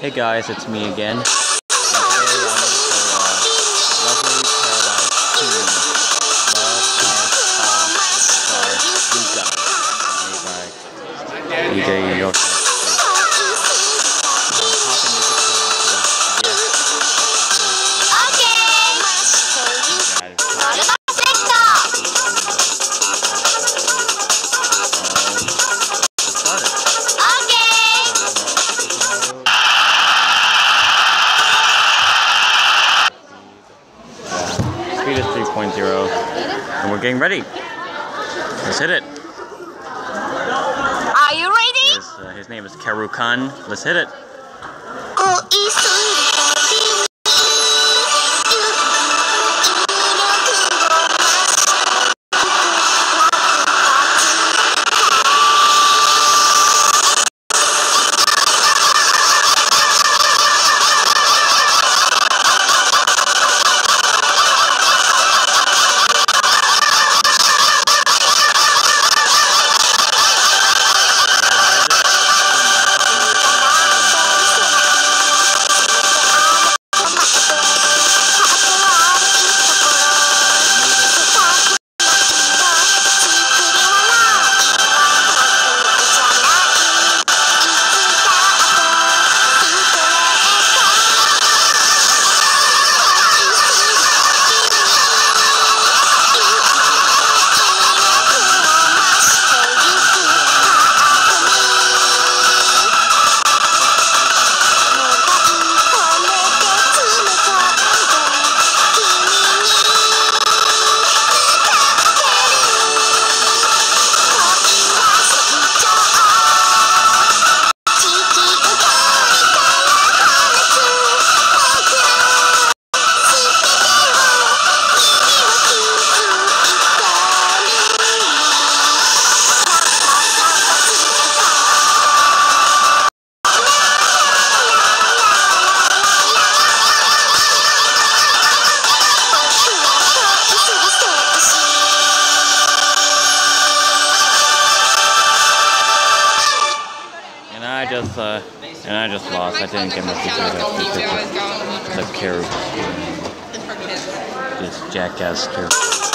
Hey guys, it's me again. 1.0. And we're getting ready. Let's hit it. Are you ready? His, uh, his name is Karu Khan. Let's hit it. Oh. Uh, and I just lost. I didn't get my feature of the Karu. This jackass Karu.